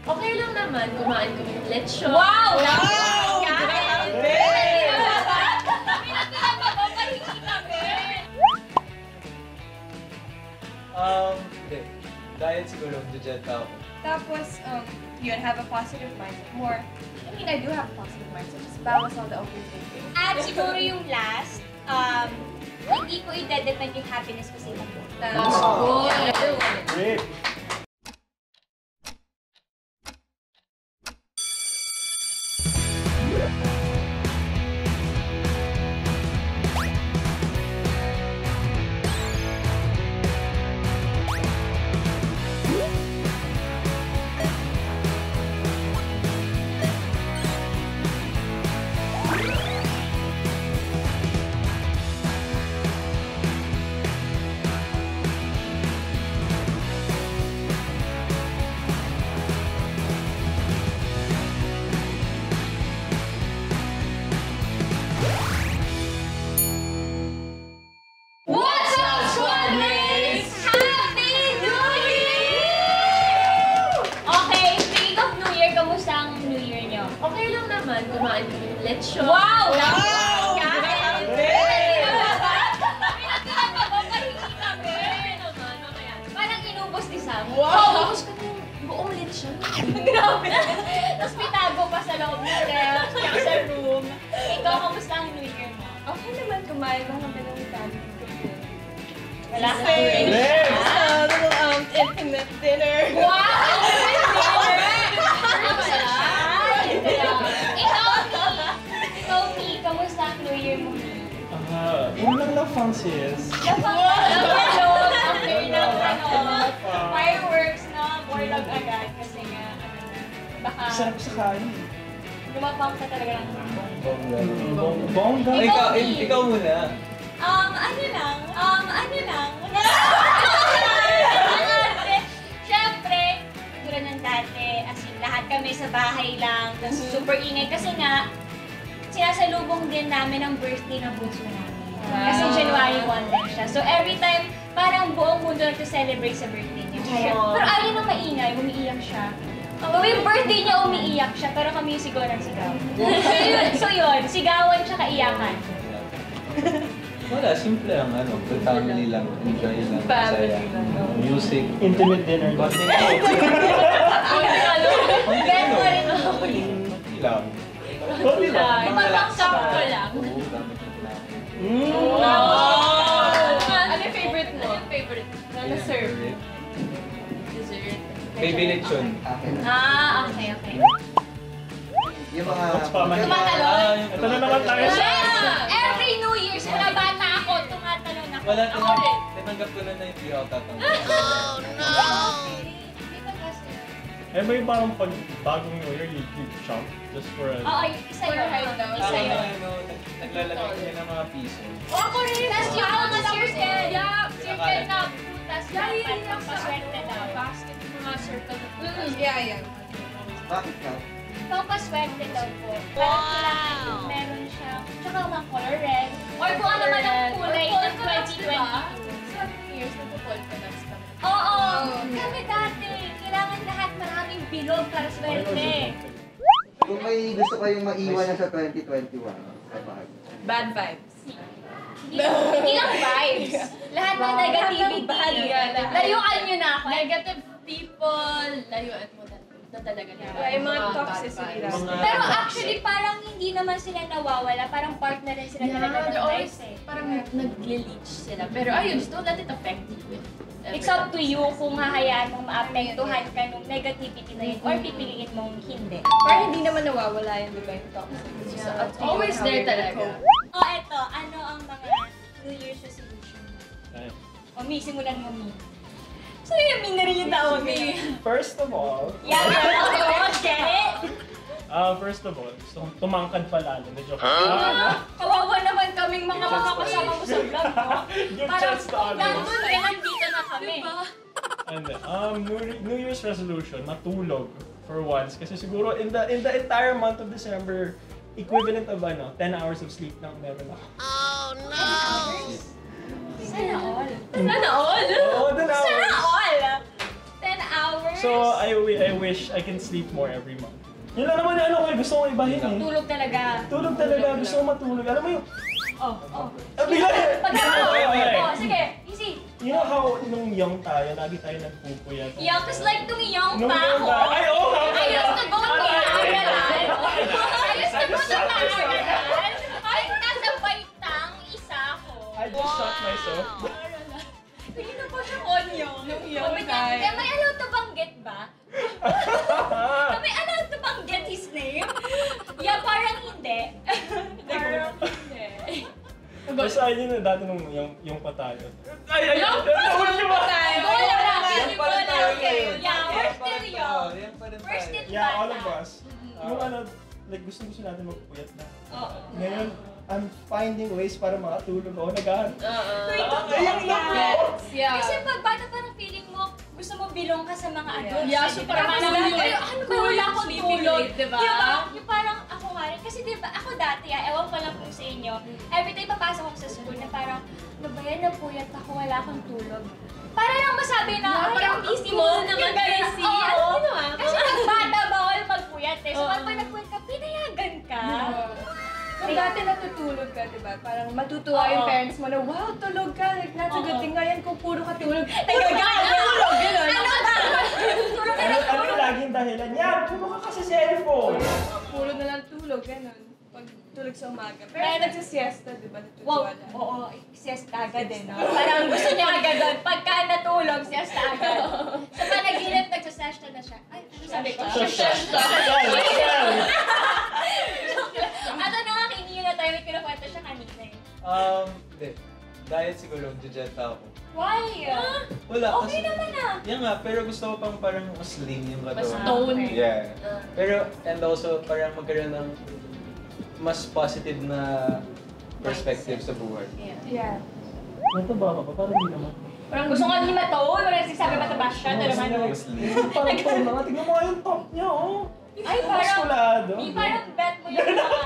Okay lang naman, kumain kami ng lechon. Wow! Wow! Grabe! Um, hindi. Diet siguro, magja-jet ako. Tapos, um, yun, have a positive mindset. More, I mean, I do have a positive mindset. Just balance all the overthinking. At siguro yung last, um, hindi ko i-depend yung happiness ko sa ibang tao. That's good. Great. Okay lang naman, kumain kami ng lechon. Wow! Wow! Mamaya. Parang inubos ni Sam. Wow! Tapos kami yung buong lechon. Grabe! Tapos pitago pa sa loob ng tsaka sa room. Ikaw, kamusta ang New Year mo? Okay naman, kumain lang kami ng family ko. Wala ka Next! A little, um, intimate dinner. Wow! Ah, ulang lang fancies. Napaka-love after ng ano, fireworks na borlag agad kasi nga, ano baka Sarap sa kain. lumapang ka talaga ng Bong, bongga. Ay, ikaw, Ikaw, muna. Um, ano lang, um, ano lang, Siyempre, tulad ng dati, as in, lahat kami sa bahay lang, tapos super ingay kasi nga, sinasalubong din namin ang birthday ng bunso namin. Kasi January 1 lang siya. So every time, parang buong mundo nagsa-celebrate sa birthday niya. Kaya, pero ayaw nang maingay, umiiyak siya. Tuwing birthday niya, umiiyak siya, pero kami yung sigaw ng sigaw. so yun, so yun, sigawan siya kaiyakan. Wala, simple lang, ano, family lang, enjoy lang, masaya. Music. Intimate dinner. Konti mo rin ako. Konti lang. Konti lang. Ipapangkap ko lang. Mm. Ano yung favorite mo? Ano yung favorite na na-serve? Dessert. Baby lechon. Ah, okay, okay. Yung mga... Tumatalon? Ito na naman tayo sa... Every New Year's, wala bata ako, tumatalon ako. Wala, tinanggap ko na na hindi ako tatanggap. Ba kasi? Eh, may parang pag bagong New Year, you, you shop just for a... Oo, isa yun. Isa yun. Na, ano, nag- naglalagay kami ng mga piso. O, ako rin. Tapos yung mga circle. Yeah, Circle na. Yeah, dapat pampaswerte daw. Basket yung mga circle na Mm, yeah, yeah. Bakit ka? Pampaswerte daw po. Kailangan meron siya. Tsaka mga color red. Or kung ano man ang kulay ng 2022. Sa New Year's, nagpo-polka dots kami. Oo, Oo. kami dati. Kailangan lahat maraming bilog para swerte. Kung may gusto kayong maiwan na sa 2021, ay bakit? Bad vibes. Hindi, hindi lang vibes. Lahat ng negativity. Layuan nyo na ako. Negative people, layuan mo na, na talaga nila. Yeah, yung mga bad toxicity lang. Pero actually, parang hindi naman sila nawawala. Parang part na rin sila Yeah, talaga ng they're always life eh. parang nag-leech sila. Pero ayun, just don't let it affect you. It's up to you kung hahayaan mong maapektuhan ka ng negativity na yun or pipiliin mong hindi. Parang hindi naman nawawala yung di ba yung toxicity. So, always there talaga. oh, eto, ano ang mga New Year's resolution. O Mi, simulan mo Mi. So yung Mi na rin yung taon Mi. First of all, Yeah, okay, get it? ah first of all, gusto kong tumangkad pa lalo. Medyo... Ah, kawawa naman kaming mga makakasama mo sa vlog mo. Give Parang chance to others. nandun eh, na kami. And then, um, New, Year's resolution, matulog for once. Kasi siguro in the in the entire month of December, equivalent of ano, 10 hours of sleep lang meron ako. Sana all. Sana all! Oo, 10 hours. Sana all! 10 hours? So, I, I wish I can sleep more every month. Yun lang naman yung ano ko, eh, gusto ko ibahin eh. Tulog talaga. Tulog talaga, gusto ko matulog. Alam mo yung, Oh, oh. bigla Pag Okay, okay. Oh, sige, easy. You know how nung young tayo, lagi tayo nagpupuyat. Yeah, cause like nung young Nung pa young ako. Ay, oo I used to go to Tagalan. I used to go to. Tagalan. Ay, nasa baitang isa ako. I just shot myself. Basta yun na dati nung yung, yung pa tayo. Ay, ay, ay, nahuli niyo ba? Bola lang, Yan hindi pa rin bola. tayo Okay, ngayon. yeah, we're still young. We're still Yeah, all of us. Yung ano, like gusto gusto natin magpuyat na. Oo. Ngayon, I'm finding ways para makatulog ako. Naghahan. Uy, Ayun lang! Yeah. Kasi pag bata parang feeling mo, gusto mo bilong ka sa mga adults. Yeah, ba? parang yung- ano ba cool wala yung akong sleeping tulog. di ba? Yung, parang- Kasi di ba, ako dati, ah, ewan ko lang po sa inyo, every time papasok ako sa school na parang, ano ba yan, napuyat ako, wala akong tulog. Para lang masabi na, Yeah, ay, parang ang busy cool mo. naman Yung ganun, kasi. oo. Ano mo? Kasi pag bata, bawal magpuyat eh. So, Oo. pag nagpuyat ka, pinayagan ka. Kung dati natutulog ka, di ba? Parang matutuwa yung parents mo na, wow, tulog ka. Like, that's a good Oo. thing. Ngayon, kung puro ka tulog, Nagagana. tulog, gano'n. Ano ba? Tulog ka Ano, na ano laging dahilan? Yan, tulog ka kasi sa cellphone. Puro na lang tulog, gano'n. Pag tulog sa umaga. Pero Pero- nagsisiesta, di ba? Wow, Natutuwa na. oo, siesta agad din. No? Parang gusto niya agad doon. Pagka natulog, siesta agad. Sa panaginip, nagsasiesta na siya. Ay, ano sabi ko? Siesta. Siesta. Ato na nga, kiniyo na tayo. May kinukwento siya kanina eh. Um, hindi. Diet siguro, jujeta ako. Why? Wala, Okay kasi... naman ah. Yan nga, pero gusto ko pang parang mas lean yung Mas katawan. tone. Yeah. Pero, and also, parang magkaroon ng mas positive na perspective sa buhay. Yeah. Mataba ka pa, parang hindi naman. Parang gusto nga ni Matone. Parang nagsasabi mataba siya. Mas Pero ano? Mas lean. Parang tone na nga. Tignan mo nga yung top niya, oh. Ay, parang... Di parang bet mo yung mga...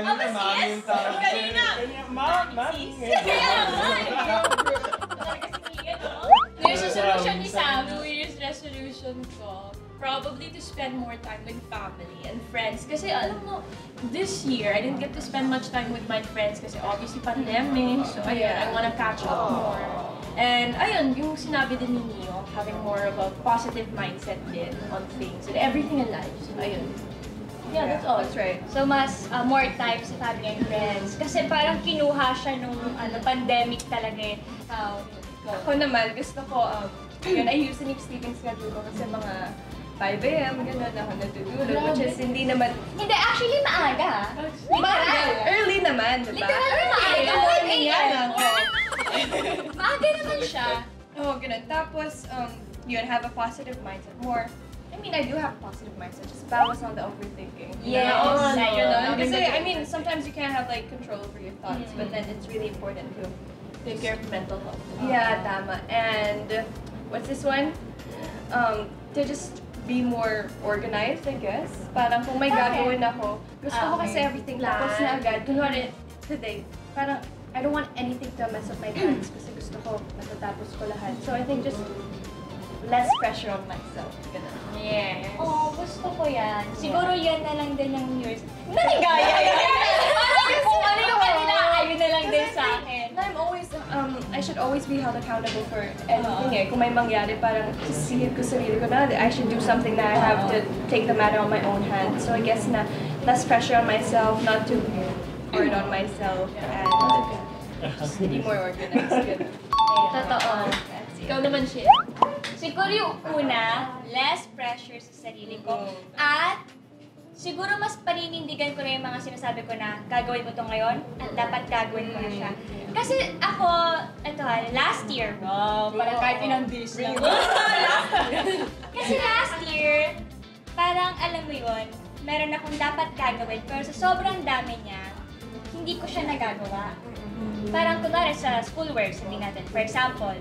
Kanina, kanina, mami yung tawag. Kanina. Kanya, ma, mami. Kaya eh. Talaga si Ian, no? New resolution ni Sam, New Year's resolution ko, probably to spend more time with family and friends. Kasi alam mo, this year, I didn't get to spend much time with my friends kasi obviously pandemic. So ayun, I wanna catch up more. And ayun, yung sinabi din ni Neo, having more of a positive mindset din on things and everything in life. So ayun. Yeah, that's all. That's right. So mas uh, more time sa family and friends. Kasi parang kinuha siya nung ano, pandemic talaga eh. Uh, Ako naman, gusto ko, um, yun, I used to make sleeping schedule ko kasi mga 5 a.m. gano'n ako natutulog, which is hindi naman, Hindi, actually maaga. maaga, early naman, di ba? Literal maaga. Early, 1 morning yan a.m. ako. Maaga naman siya. Oo, ganun. Tapos, um, yun, have a positive mindset. More, I mean, I do have a positive mindset. Just bawas on the overthinking. Yes. Oo, Oo, like, no. ganun. Kasi, I mean, sometimes you can't have, like, control over your thoughts, but then it's really important to Take care of mental health. Yeah, tama. And uh, what's this one? Um, to just be more organized, I guess. Parang kung may Bakit? gagawin ako, gusto ko Ah, kasi everything Plan. tapos na agad. Kunwari, today, parang I don't want anything to mess up my plans kasi gusto ko matatapos ko lahat. So I think just less pressure on myself. Ganun. Yes. Oo, gusto ko yan. Siguro yan na lang din yung New Year's. Nanigaya yan! Parang kung ano yung kanila, ayun na lang din sa akin. I'm always, um, I should always be held accountable for anything eh. Kung may mangyari, parang sisihid ko sarili ko na, that I should do something na I have to take the matter on my own hands. So I guess na less pressure on myself, not too hard on myself, and just be more organized. Totoo. Ikaw, naman siya. Siguro yung una, less pressure sa sarili ko. At siguro mas paninindigan ko na yung mga sinasabi ko na gagawin ko to ngayon at dapat gagawin ko na siya. Kasi ako, ito ha, last year, wow, parang kahit inang dish lang. Kasi last year, parang alam mo yun, meron akong dapat gagawin pero sa sobrang dami niya, hindi ko siya nagagawa. Parang kunwari sa schoolwork, sabihin natin, for example,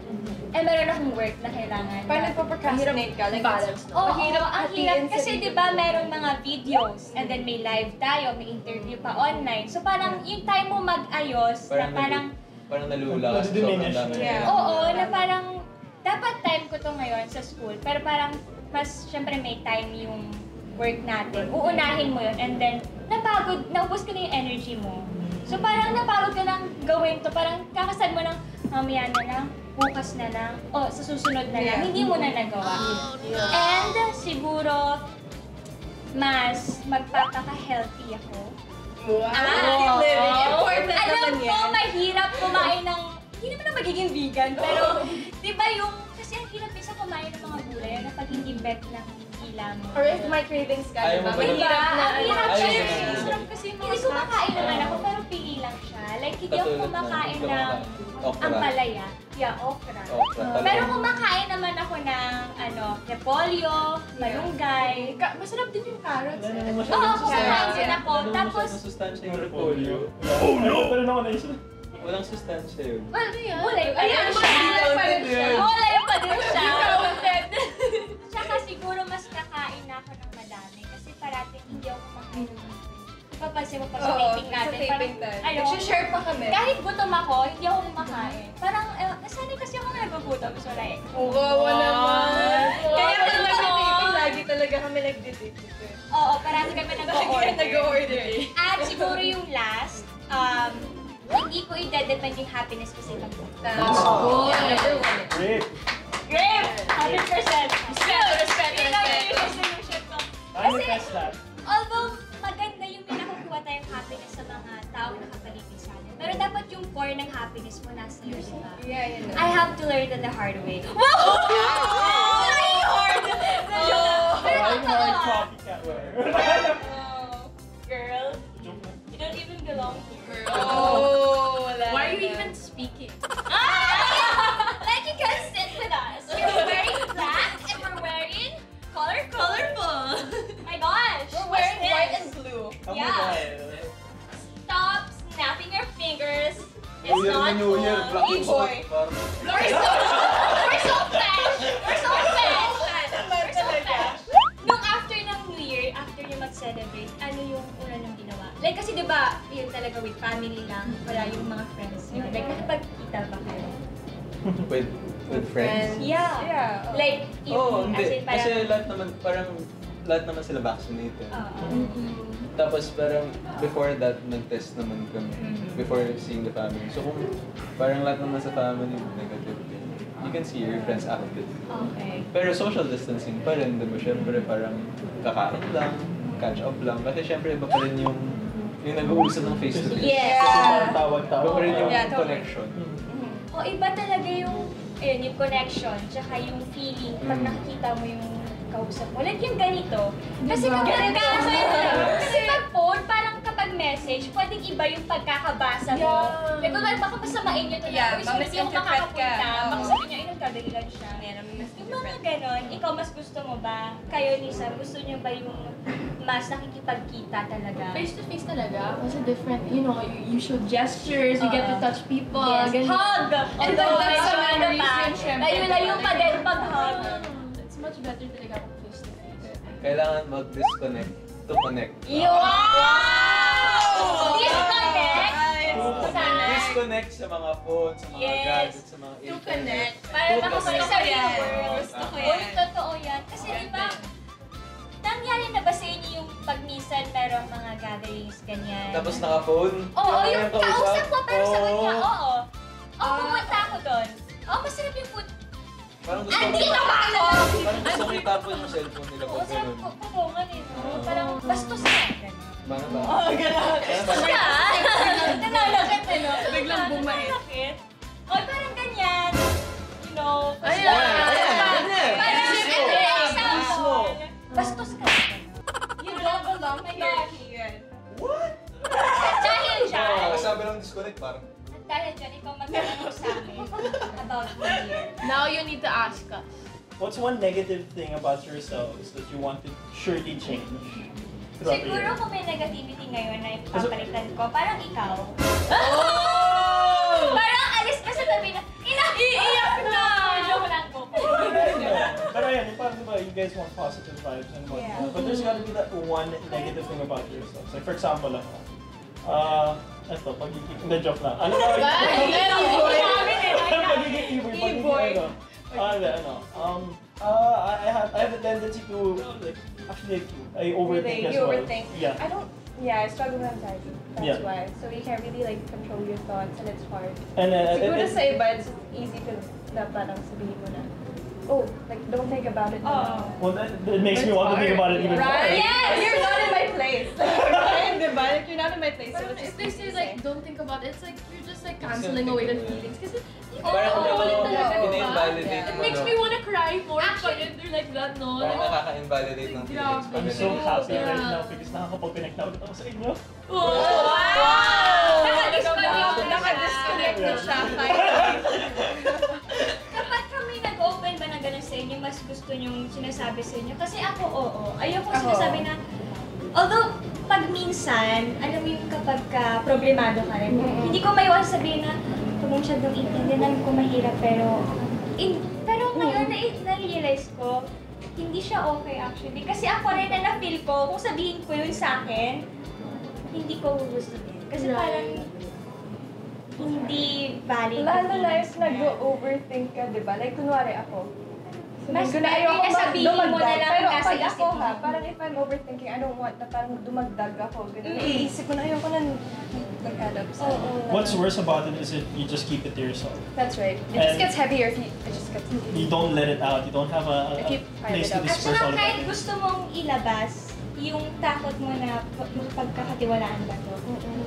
eh meron akong work na kailangan. Parang na- nagpa-procrastinate ka, like, balance. Oo, Mahirap ang hatiin hirap. Kasi di ba meron mga videos and then may live tayo, may interview pa online. So parang yung time mo mag-ayos na Parang, parang, nalu- parang nalula ka sa sobrang dami. Yeah. oo, na parang dapat time ko to ngayon sa school. Pero parang mas, syempre may time yung work natin. Uunahin mo yun and then napagod, naubos ka na yung energy mo. So parang napagod ka lang gawin to. Parang kakasad mo lang, mamaya na lang, bukas na lang, o sa susunod na lang. Yeah. Hindi mo na nagawa. And siguro, mas magpapaka-healthy ako. Wow. Ah, living. Important Alam naman ko, yan. mahirap kumain ng, hindi naman na magiging vegan, pero di ba yung, kasi ang hirap minsan kumain ng mga gulay na pag hindi bet ng mo. Or if may cravings ka, Ayaw diba? mo ba Mahirap na, Ang hirap ano, Ayaw siya. mo na. Sarap kasi hindi kumakain naman ako, pero pili lang siya. Like, hindi ako kumakain ng Okra. ang palaya. Yeah, okra. Pero kumakain naman ako ng, ano, repolyo, malunggay. Masarap din yung carrots. Naman Oo, kumakain din ako. Ano Tapos, masyadong sustansya yung repolyo. Oh no! Pero na ako naisip. Walang sustansya yun. well, wala yun. Ayan, Ayan wala siya. pa rin siya. Wala yun pa din siya. Ako ng madami kasi parating hindi ako kumakain ng madami. Papansin mo pa sa Oo, taping sa natin. taping parang, tayo. ano, Nagsishare pa kami. kahit gutom ako, hindi ako kumakain. Parang, eh, nasanay kasi ako na nagugutom. So like, Kawawa naman. Kaya Wow. pag nag-taping, lagi talaga kami nag-date. oo, parati kami Lagi nag-order. nag-order. At siguro yung last, um, hindi ko i-depend yung happiness ko sa ibang tao. That's good. Great! Great! 100%! Respect, respect, respect. Kasi- test that? Although maganda yung may nakukuha tayong happiness sa mga taong nakapaligid sa atin. Pero dapat yung core ng happiness mo nasa iyo, di ba? Yeah, yun na. I have to learn it the hard way. Wow! Trying hard! Pero I'm hard ah. copycat wear. Oh, Girl, you don't even belong here. Oh, wala Why are you na. even speaking? Ah! Yeah. Stop snapping your fingers. It's New not na New Year, cool. parang- We're so, we're so fresh! We're so fresh! We're so fresh! Nung after ng New Year, after nyo mag-celebrate, ano yung una nang ginawa? Like, kasi di ba, yun talaga with family lang, wala yung mga friends nyo. Like, nakapagkita ba kayo? With, with friends? Yeah. Yeah. Like, yung, Oo, as hindi. in, parang, Kasi lahat naman, parang, lahat naman sila vaccinated. Oo. Tapos parang, before that, nag-test naman kami. Mhm. Before seeing the family. So kung parang lahat naman sa family, negative din. You can see your friends active. Okay. Pero social distancing pa rin, di ba? Siyempre parang kakain lang, catch up lang. Kasi siyempre iba pa rin yung, yung nag-uusap ng face-to-face. Yes. Kasi tawag-tawag. Iba pa rin yung Yeah, totally. connection. O, iba talaga yung, ayun, yung connection, tsaka yung feeling pag Mm. nakikita mo yung kausap mo. Like yung ganito. Kasi Diba? kapag Ganito. kasi pag phone, parang kapag message, pwedeng iba yung pagkakabasa mo. Yeah. Like, kung baka masamain nyo to Yeah, sorry, hindi ako makakapunta. Baka sabi nyo, ay, nagkadahilan siya. Yung mga ganon, ikaw mas gusto mo ba? Kayo, Lisa, gusto nyo ba yung mas nakikipagkita talaga? Face to face talaga. Kasi different, you know, you, you show gestures, you get to touch people. Yes, ganun. hug! And Although, then, medyo sa ano pa, yun, syempre. layo-layo pa din pag-hug. Much better talaga kung face to face. Kailangan mag-disconnect to connect. Wow! Disconnect! Sa... Disconnect sa mga phone, sa mga Yes. gadgets, sa mga To internet. connect. Para To connect. sa real world. Gusto ko Uy, yan. totoo yan. Kasi di ba, nangyari na ba sa inyo yung pag minsan merong mga gatherings, ganyan? Tapos naka-phone. Oo, Kaya yung kausap. ko pero sa kanya, Oo. oo. Oo, pumunta ako doon. Oo, masarap yung food. Parang gusto Hindi ko paano! Parang gusto ko itapon yung cellphone nila pag ganun. Oo, pupungan eh. Parang bastos na. Mana ba? Oo, gano'n. Bastos ka! Nanalagat eh, no? Biglang bumait. O, parang ganyan. You know, Ayan! Ayan! Parang ito yung. Bastos ka. You don't belong here. What? Dahil dyan. Sabi ng disconnect parang, dahil dyan, ikaw magtatanong sa amin about New Year. Now you need to ask us. What's one negative thing about yourselves that you want to surely change Siguro kung may negativity ngayon na ipapalitan ko, parang ikaw. Oh! Parang alis ka sa tabi na, ina, iiyak na! Joke lang po. Pero ayan, yung parang diba, you guys want positive vibes and whatnot. Yeah. But there's gotta be that one negative thing about yourselves. Like for example ako, uh, eto, pagiging, hindi, joke lang. Ano ba? Pagiging e-boy, pagiging ano. Ah, hindi, ano. Um, uh, I I have, I have a tendency to, like, actually, I overthink as you well. overthink. Yeah. I don't. Yeah, I struggle with anxiety. That's Yeah. why. So you can't really like control your thoughts, and it's hard. And uh, it, Siguro it, sa iba, it's easy to na parang sabihin mo na, oh, like don't think about it. now." well, that, that makes me It's want to think about it even yeah. more. Right? Yes! You're not in my place. right? Diba? Like, you're not in my place. So But it's if just they say like, don't think about it, it's like you're just like canceling away the feelings. Kasi hindi ko Parang alam ano, ulit talaga, oo. ini-invalidate It makes me wanna cry more Actually- pag they're like that, no? Parang Like, nakaka-invalidate ng feelings. pag I'm ganun. so happy Yeah. right now because nakakapag-connect na ulit ako sa inyo. Oh, wow! Nakadisconnect na Nakadisconnect na siya. mas gusto nyong sinasabi sa inyo? Kasi ako, oo. Ayoko Ako. sinasabi na, although, pag minsan, alam mo yung kapag ka problemado ka rin, Mm-mm. hindi ko maiwan sabihin na, huwag mo masyadong intindihan, alam ko mahirap, pero, in, pero ngayon, na, na-realize ko, hindi siya okay actually. Kasi ako rin na na-feel ko, kung sabihin ko yun sa akin, hindi ko gugustuhin. Kasi Right. parang, hindi valid. Lalo na if nag-overthink ka, di ba? Like, kunwari ako. Mas na ayoko sabihin mo na lang Pero nasa pag ako ha, parang if I'm overthinking, I don't want na parang dumagdag ako. Ganun. Mm. Iisip ko na ayoko na nag-add up sa... What's worse about it is if you just keep it to yourself. That's right. It And- just gets heavier if you... It just gets You don't let it out. You don't have a, a, If you a place it to. At disperse saka all of kahit it. gusto mong ilabas, yung takot mo na pagkakatiwalaan ba to?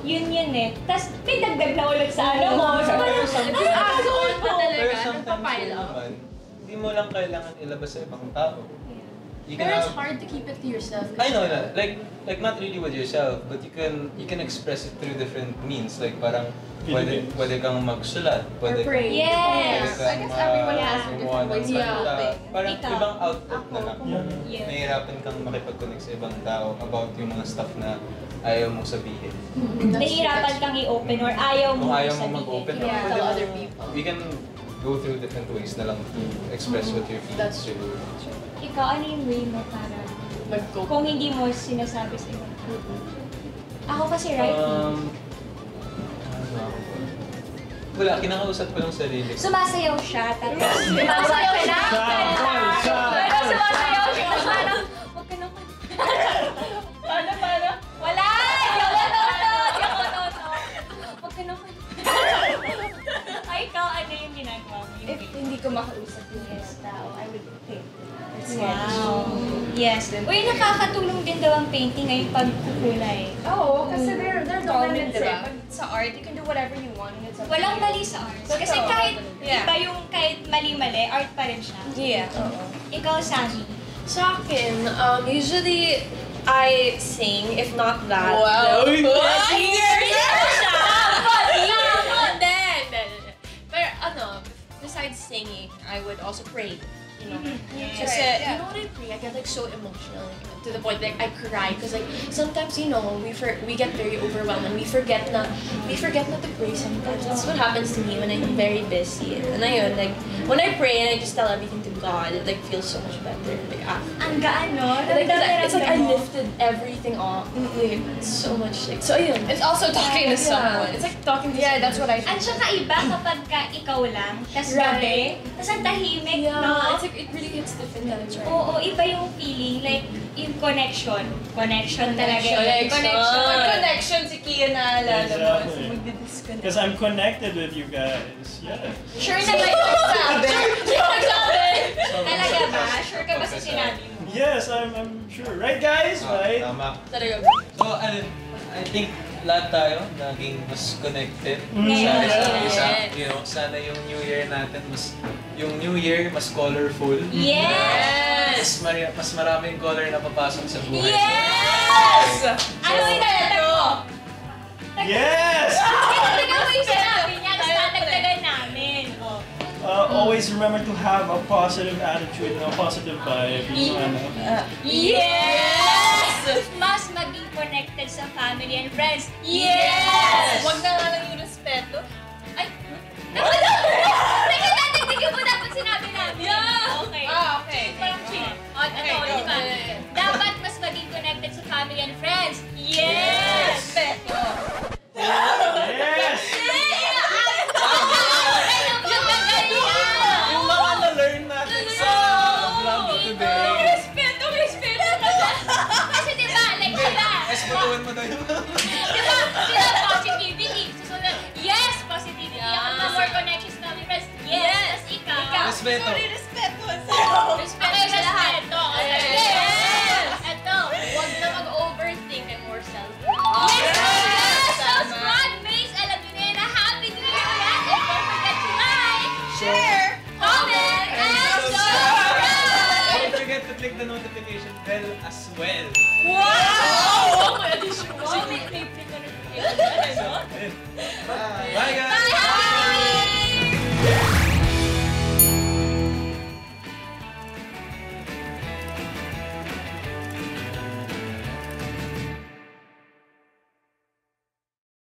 Yun yun eh. Tapos may dagdag na ulit sa ano mo. So parang, Ah, so on pa Pero sometimes hindi mo lang kailangan ilabas sa ibang tao. You can Pero it's have, hard to keep it to yourself. I know that. Like, like not really with yourself, but you can you can express it through different means. Like parang pwede, pwede kang magsulat, pwede pray. kang, Yes. pwede I guess everyone has gumawa different ways of kanta. coping. Parang Ikaw. ibang output na lang. Yeah. Yeah. Nahihirapan kang makipag-connect sa ibang tao about yung mga stuff na ayaw mong sabihin. nahihirapan kang i-open or ayaw mo Kung ayaw mong mag-open, Yeah. Tell other people. We can go through different ways na lang to express what you're feeling. That's true. Ikaw, ano yung way mo para Mag-go. kung hindi mo sinasabi sa ibang tao? Ako kasi right Um, ano ako? Wala, kinakausap ko lang sarili. Sumasayaw siya, tapos sumasayaw siya. Wow. Yes. Uy, nakakatulong din daw ang painting ngayong pagkukulay. Oo, kasi there, there's no Common, limits diba? eh. Pag sa art, you can do whatever you want it's up Walang mali sa arts. Totoo. Kasi kahit Yeah. iba yung kahit mali-mali, art pa rin siya. Yeah, oo. Ikaw, Sammy. Sa akin, um, usually I sing, if not that. Wow. then- Ay, Hindi, hindi, hindi. Pero ano, besides singing, I would also pray. You know, kasi you know what I pray, I get like so emotional like, to the point like I cry because like sometimes you know we for, we get very overwhelmed and we forget na we forget not to pray sometimes. That's what happens to me when I'm very busy. And ayun, like when I pray and I just tell everything God, it like feels so much better. Like after. Ang gaan, no? Like, na it's like I lifted everything off. Like, it's so much like so ayun. It's also talking to Yeah, someone. It's like talking to Yeah, that's what I At think. saka iba kapag ka ikaw lang, tas Right. gabi, tas ang tahimik, Yeah, no? it's like it really hits different that's right. Oo, iba yung feeling. Like, yung connection. Connection talaga. Connection. yun. Connection. Connection. Kia naalala mo. So magdi-disconnect. Because I'm connected with you guys. Yes. Sure na ba yung nagsabi? Sure nagsabi? Talaga ba? Sure ka ba sa sinabi mo? Yes, I'm, I'm sure. Right, guys? Ah, Right? Tama. Talaga. So, ano, I think lahat tayo naging mas connected Mm. sa isa't isa. You know, sana yung New Year natin mas yung New Year mas colorful. Yes! Mas, mari- mas maraming color na papasok sa buhay. Yes! Ano yung mo? Yes! Uh, always remember to have a positive attitude and a positive vibe. You uh, yes! Mas maging connected sa family and friends. Yes! Huwag na nga lang yung respeto. Ay! Hmm? Teka, dati, tigil mo dapat sinabi namin. Yeah! Okay. Ah, okay. Parang chill. Okay, okay. Dapat mas maging connected sa family and friends. Yes! Respeto. Yes! Yung mga na-learn natin sa vlog today. Respeto, respeto talaga. Kasi diba, like, diba? Mo. Diba, diba, positivity. Susunod, yes, positivity. Ako na more connections sa family friends. Yes! Ikaw. Respeto. respeto. Respeto bell as well. Wow! Addition. Kasi may favorite na rin. Bye guys! Bye!